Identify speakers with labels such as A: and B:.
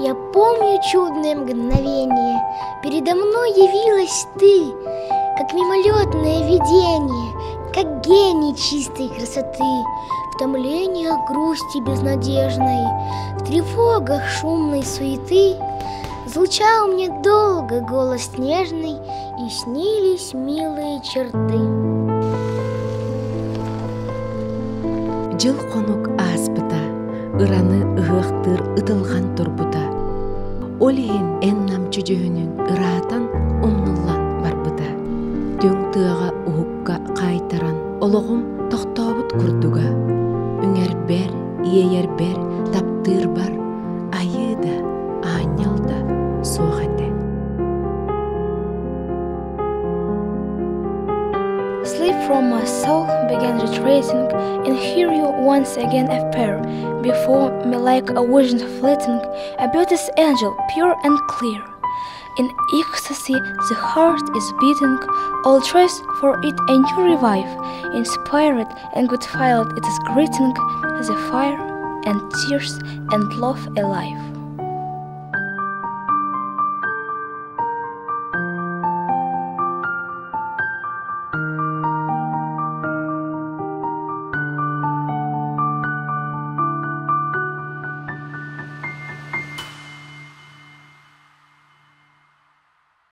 A: Я помню чудное мгновение Передо мной явилась ты Как мимолетное видение Как гений чистой красоты. В томлениях грусти безнадежной В тревогах шумной суеты Звучал мне долго голос нежный И снились милые черты.
B: Жыл конук аспыта, ыраны ыыктыр ытылган турбута. Олиһин эн намчы ыраатан умнуллан барбыта. Төң тыаға ұлығым кайтаран ологум Үңер курдуга. Үңәрбер иэйербер таптыыр бар
C: айыда. From my soul began retreating, and here you once again appear before me like a vision fleeting, a beauteous angel, pure and clear. In ecstasy, the heart is beating, all choice for it a new revive. Inspired and good filed, it is greeting the fire and tears and love alive.